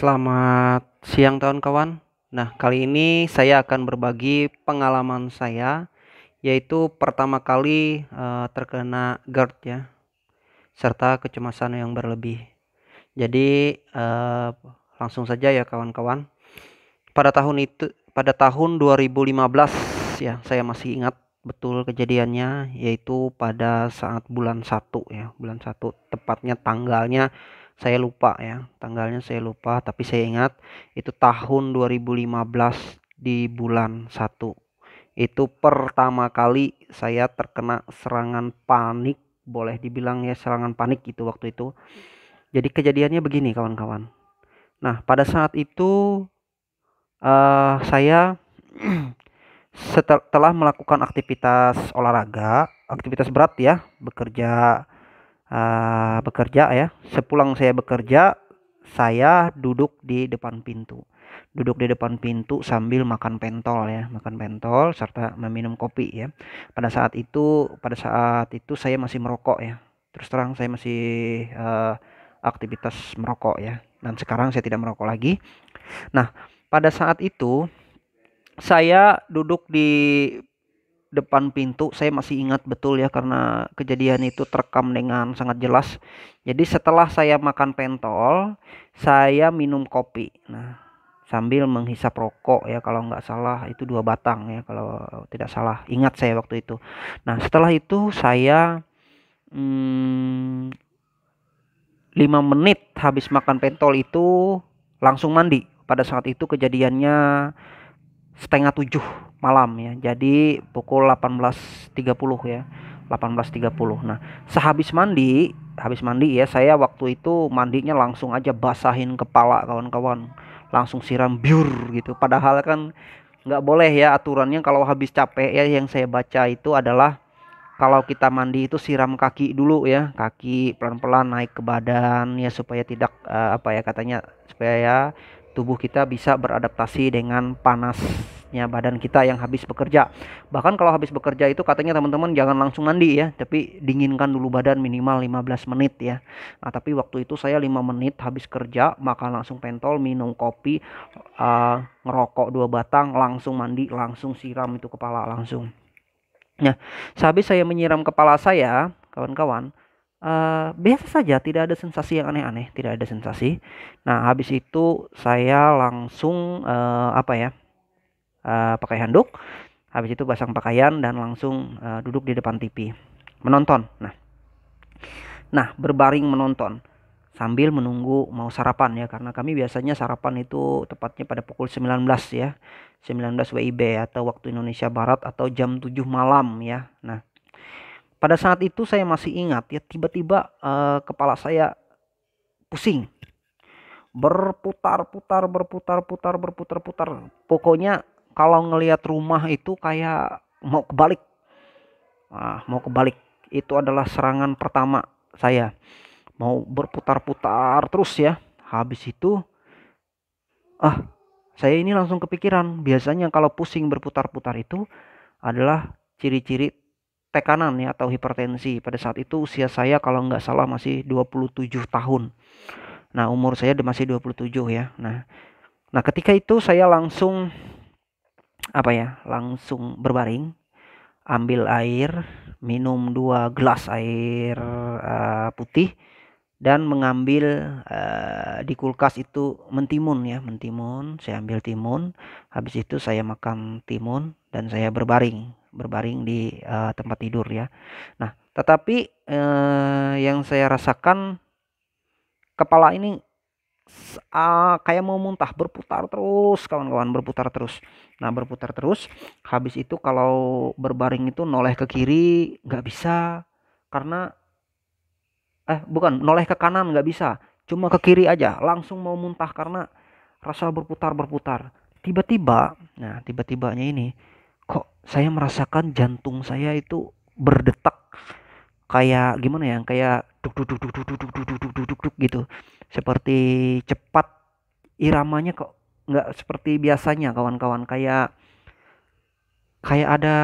Selamat siang kawan-kawan. Nah, kali ini saya akan berbagi pengalaman saya yaitu pertama kali uh, terkena GERD ya serta kecemasan yang berlebih. Jadi uh, langsung saja ya kawan-kawan. Pada tahun itu pada tahun 2015 ya, saya masih ingat betul kejadiannya yaitu pada saat bulan 1 ya, bulan 1 tepatnya tanggalnya saya lupa ya tanggalnya saya lupa tapi saya ingat itu tahun 2015 di bulan 1 itu pertama kali saya terkena serangan panik boleh dibilang ya serangan panik itu waktu itu. Jadi kejadiannya begini kawan-kawan. Nah pada saat itu uh, saya setelah melakukan aktivitas olahraga aktivitas berat ya bekerja uh, bekerja ya. Sepulang saya bekerja, saya duduk di depan pintu. Duduk di depan pintu sambil makan pentol ya, makan pentol serta meminum kopi ya. Pada saat itu, pada saat itu saya masih merokok ya. Terus terang saya masih uh, aktivitas merokok ya. Dan sekarang saya tidak merokok lagi. Nah, pada saat itu saya duduk di depan pintu saya masih ingat betul ya karena kejadian itu terekam dengan sangat jelas. Jadi setelah saya makan pentol, saya minum kopi. Nah, sambil menghisap rokok ya kalau nggak salah itu dua batang ya kalau tidak salah. Ingat saya waktu itu. Nah, setelah itu saya hmm, 5 menit habis makan pentol itu langsung mandi. Pada saat itu kejadiannya setengah tujuh malam ya. Jadi pukul 18.30 ya. 18.30. Nah, sehabis mandi, habis mandi ya, saya waktu itu mandinya langsung aja basahin kepala kawan-kawan. Langsung siram biur gitu. Padahal kan nggak boleh ya aturannya kalau habis capek ya yang saya baca itu adalah kalau kita mandi itu siram kaki dulu ya kaki pelan-pelan naik ke badan ya supaya tidak uh, apa ya katanya supaya ya tubuh kita bisa beradaptasi dengan panas ya badan kita yang habis bekerja. Bahkan kalau habis bekerja itu katanya teman-teman jangan langsung mandi ya, tapi dinginkan dulu badan minimal 15 menit ya. Nah, tapi waktu itu saya 5 menit habis kerja, makan langsung pentol, minum kopi, uh, ngerokok dua batang, langsung mandi, langsung siram itu kepala langsung. Nah, sehabis saya menyiram kepala saya, kawan-kawan, uh, biasa saja, tidak ada sensasi yang aneh-aneh, tidak ada sensasi. Nah, habis itu saya langsung uh, apa ya? Uh, pakai handuk habis itu pasang pakaian dan langsung uh, duduk di depan TV menonton. Nah nah berbaring menonton sambil menunggu mau sarapan ya karena kami biasanya sarapan itu tepatnya pada pukul 19 ya 19 WIB atau waktu Indonesia Barat atau jam 7 malam ya. Nah pada saat itu saya masih ingat ya tiba-tiba uh, kepala saya pusing. Berputar-putar berputar-putar berputar-putar. Pokoknya kalau ngelihat rumah itu kayak mau kebalik. Nah, mau kebalik. Itu adalah serangan pertama saya. Mau berputar-putar terus ya. Habis itu ah, saya ini langsung kepikiran. Biasanya kalau pusing berputar-putar itu adalah ciri-ciri tekanan ya atau hipertensi. Pada saat itu usia saya kalau nggak salah masih 27 tahun. Nah, umur saya masih 27 ya. Nah, nah ketika itu saya langsung apa ya langsung berbaring ambil air minum dua gelas air uh, putih dan mengambil uh, di kulkas itu mentimun ya mentimun saya ambil timun habis itu saya makan timun dan saya berbaring berbaring di uh, tempat tidur ya. Nah tetapi uh, yang saya rasakan kepala ini uh, kayak mau muntah berputar terus kawan-kawan berputar terus. Nah berputar terus habis itu kalau berbaring itu noleh ke kiri nggak bisa. Karena eh bukan noleh ke kanan nggak bisa. Cuma ke kiri aja langsung mau muntah karena rasa berputar berputar. Tiba-tiba nah tiba-tibanya ini kok saya merasakan jantung saya itu berdetak kayak gimana ya kayak duk duk duk duk duk duk duk duk duk duk duk gitu seperti cepat iramanya kok nggak seperti biasanya kawan-kawan kayak kayak ada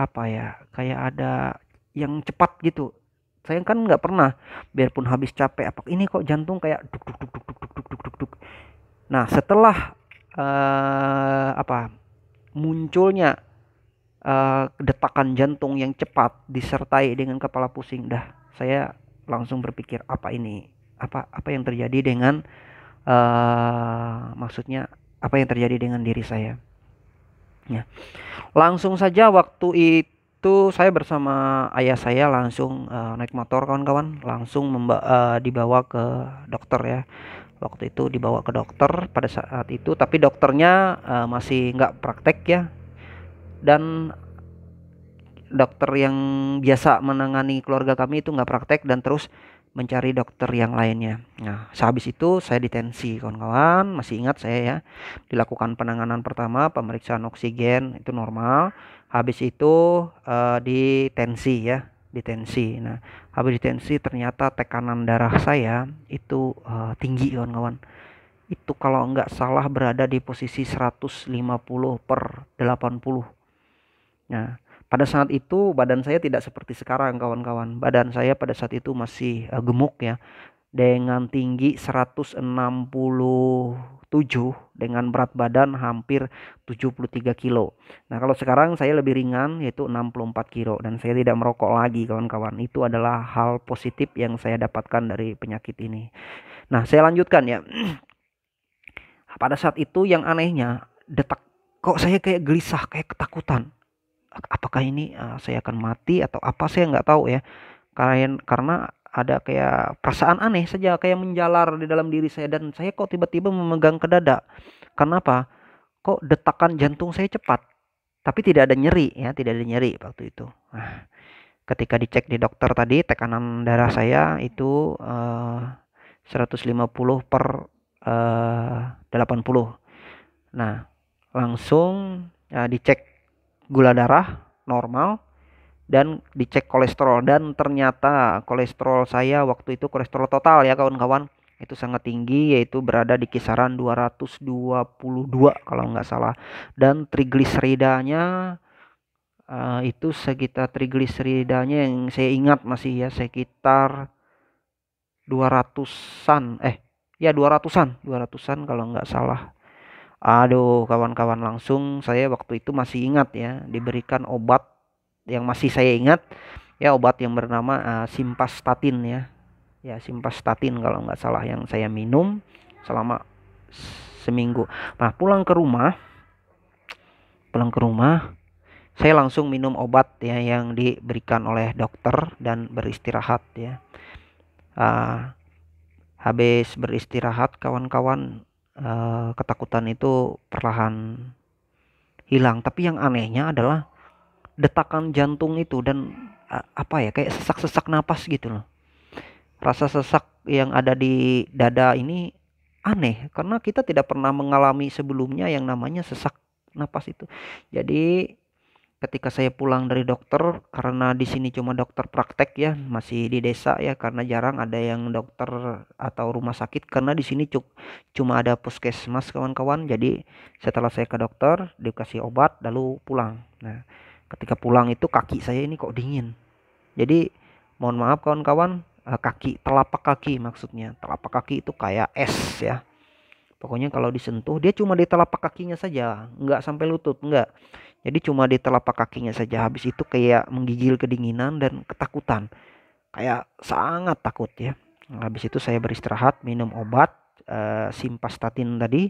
apa ya kayak ada yang cepat gitu saya kan nggak pernah biarpun habis capek apa ini kok jantung kayak duk duk duk duk duk duk duk duk duk Nah, setelah uh, apa munculnya uh, detakan jantung yang cepat disertai dengan kepala pusing, dah saya langsung berpikir apa ini? Apa apa yang terjadi dengan uh, maksudnya apa yang terjadi dengan diri saya? Ya. Langsung saja waktu itu saya bersama ayah saya langsung uh, naik motor kawan-kawan, langsung uh, dibawa ke dokter ya. Waktu itu dibawa ke dokter pada saat itu, tapi dokternya uh, masih nggak praktek ya. Dan dokter yang biasa menangani keluarga kami itu nggak praktek dan terus mencari dokter yang lainnya. Nah, sehabis itu saya ditensi kawan-kawan, masih ingat saya ya. Dilakukan penanganan pertama, pemeriksaan oksigen itu normal. Habis itu uh, ditensi ya, ditensi. Nah, habis ditensi ternyata tekanan darah saya itu uh, tinggi kawan-kawan. Itu kalau nggak salah berada di posisi 150 per 80. Nah, pada saat itu badan saya tidak seperti sekarang kawan-kawan. Badan saya pada saat itu masih uh, gemuk ya. Dengan tinggi 167 dengan berat badan hampir 73 kilo. Nah kalau sekarang saya lebih ringan yaitu 64 kilo dan saya tidak merokok lagi kawan-kawan. Itu adalah hal positif yang saya dapatkan dari penyakit ini. Nah saya lanjutkan ya. Pada saat itu yang anehnya detak kok saya kayak gelisah kayak ketakutan apakah ini uh, saya akan mati atau apa saya nggak tahu ya. Karena karena ada kayak perasaan aneh saja kayak menjalar di dalam diri saya dan saya kok tiba-tiba memegang ke dada. Kenapa kok detakan jantung saya cepat tapi tidak ada nyeri ya tidak ada nyeri waktu itu. Nah, ketika dicek di dokter tadi tekanan darah saya itu uh, 150 per uh, 80 nah langsung uh, dicek gula darah normal dan dicek kolesterol. Dan ternyata kolesterol saya waktu itu kolesterol total ya kawan-kawan. Itu sangat tinggi yaitu berada di kisaran 222 kalau nggak salah. Dan trigliseridanya uh, itu sekitar trigliseridanya yang saya ingat masih ya sekitar 200-an eh ya 200-an 200-an kalau nggak salah Aduh, kawan-kawan langsung saya waktu itu masih ingat ya, diberikan obat yang masih saya ingat ya obat yang bernama uh, Simpastatin ya. Ya, Simpastatin kalau nggak salah yang saya minum selama seminggu. Nah, pulang ke rumah pulang ke rumah saya langsung minum obat ya yang diberikan oleh dokter dan beristirahat ya. Uh, habis beristirahat kawan-kawan uh, ketakutan itu perlahan hilang. Tapi yang anehnya adalah detakan jantung itu dan uh, apa ya kayak sesak-sesak napas gitu loh. Rasa sesak yang ada di dada ini aneh karena kita tidak pernah mengalami sebelumnya yang namanya sesak napas itu. Jadi ketika saya pulang dari dokter karena di sini cuma dokter praktek ya masih di desa ya karena jarang ada yang dokter atau rumah sakit karena di sini cuma ada puskesmas kawan-kawan. Jadi setelah saya ke dokter dikasih obat lalu pulang. Nah ketika pulang itu kaki saya ini kok dingin. Jadi mohon maaf kawan-kawan eh, kaki telapak kaki maksudnya. Telapak kaki itu kayak es ya. Pokoknya kalau disentuh dia cuma di telapak kakinya saja nggak sampai lutut nggak jadi cuma di telapak kakinya saja habis itu kayak menggigil kedinginan dan ketakutan. Kayak sangat takut ya. Habis itu saya beristirahat, minum obat uh, simpastatin tadi.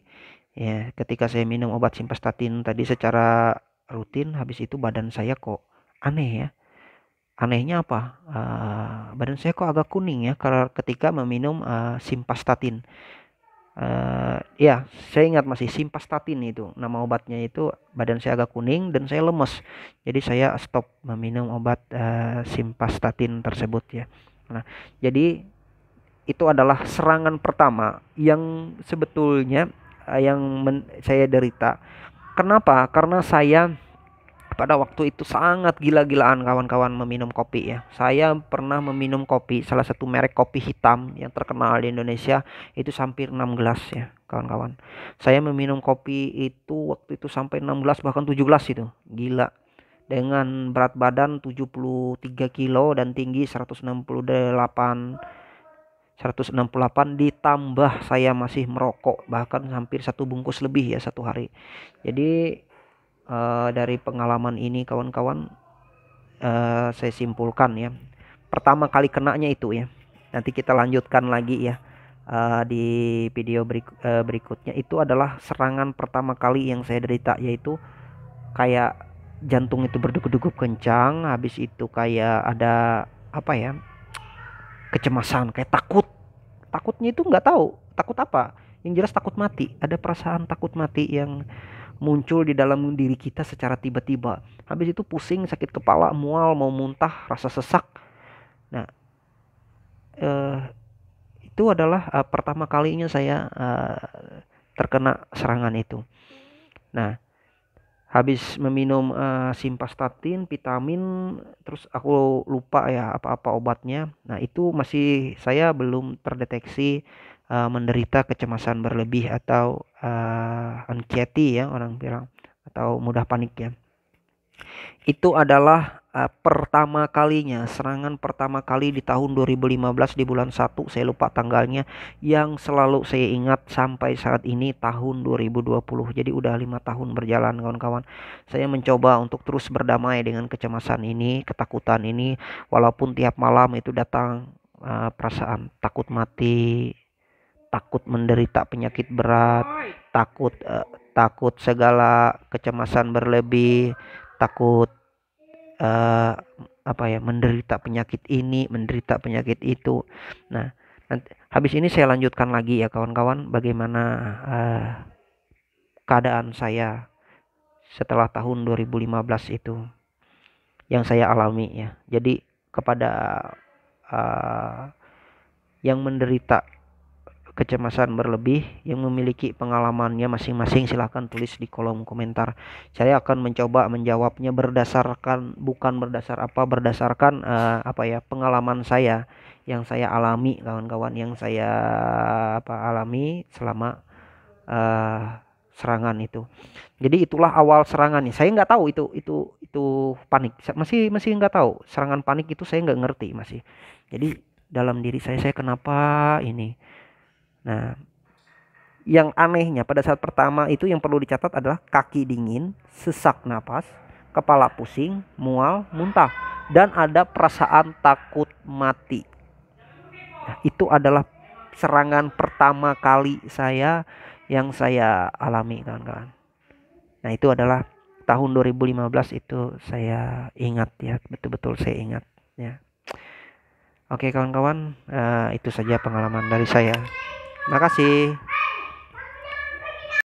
Ya, ketika saya minum obat simpastatin tadi secara rutin, habis itu badan saya kok aneh ya. Anehnya apa? Uh, badan saya kok agak kuning ya karena ketika meminum uh, simpastatin uh, ya saya ingat masih simpastatin itu. Nama obatnya itu badan saya agak kuning dan saya lemes. Jadi saya stop meminum obat uh, simpastatin tersebut ya. Nah jadi itu adalah serangan pertama yang sebetulnya uh, yang men saya derita. Kenapa? Karena saya pada waktu itu sangat gila-gilaan kawan-kawan meminum kopi ya. Saya pernah meminum kopi, salah satu merek kopi hitam yang terkenal di Indonesia itu hampir 6 gelas ya, kawan-kawan. Saya meminum kopi itu waktu itu sampai 6 gelas bahkan 7 gelas itu. Gila. Dengan berat badan 73 kilo dan tinggi 168 168 ditambah saya masih merokok bahkan hampir satu bungkus lebih ya satu hari jadi uh, dari pengalaman ini kawan-kawan uh, saya simpulkan ya. Pertama kali kenanya itu ya. Nanti kita lanjutkan lagi ya. Uh, di video berik uh, berikutnya itu adalah serangan pertama kali yang saya derita yaitu kayak jantung itu berdegup-degup kencang habis itu kayak ada apa ya kecemasan kayak takut. Takutnya itu nggak tahu takut apa? Yang jelas takut mati. Ada perasaan takut mati yang muncul di dalam diri kita secara tiba-tiba. Habis itu pusing sakit kepala mual mau muntah rasa sesak. Nah eh, itu adalah uh, pertama kalinya saya uh, terkena serangan itu. Nah habis meminum uh, simvastatin, vitamin, terus aku lupa ya apa-apa obatnya. Nah, itu masih saya belum terdeteksi uh, menderita kecemasan berlebih atau uh, anxiety ya orang bilang atau mudah panik ya. Itu adalah uh, pertama kalinya serangan pertama kali di tahun 2015 di bulan 1 saya lupa tanggalnya. Yang selalu saya ingat sampai saat ini tahun 2020 jadi udah lima tahun berjalan kawan-kawan. Saya mencoba untuk terus berdamai dengan kecemasan ini ketakutan ini. Walaupun tiap malam itu datang uh, perasaan takut mati takut menderita penyakit berat takut uh, takut segala kecemasan berlebih takut uh, apa ya menderita penyakit ini, menderita penyakit itu. Nah, nanti habis ini saya lanjutkan lagi ya kawan-kawan bagaimana uh, keadaan saya setelah tahun 2015 itu yang saya alami ya. Jadi kepada uh, yang menderita kecemasan berlebih yang memiliki pengalamannya masing-masing silahkan tulis di kolom komentar. Saya akan mencoba menjawabnya berdasarkan bukan berdasar apa berdasarkan uh, apa ya pengalaman saya yang saya alami kawan-kawan yang saya apa alami selama uh, serangan itu. Jadi itulah awal serangannya. Saya nggak tahu itu itu itu panik. Masih masih nggak tahu. Serangan panik itu saya nggak ngerti masih. Jadi dalam diri saya saya kenapa ini Nah, yang anehnya pada saat pertama itu yang perlu dicatat adalah kaki dingin, sesak napas, kepala pusing, mual, muntah, dan ada perasaan takut mati. Nah, itu adalah serangan pertama kali saya yang saya alami kawan-kawan. Nah, itu adalah tahun 2015 itu saya ingat ya, betul-betul saya ingat ya. Oke kawan-kawan, uh, itu saja pengalaman dari saya. Makasih.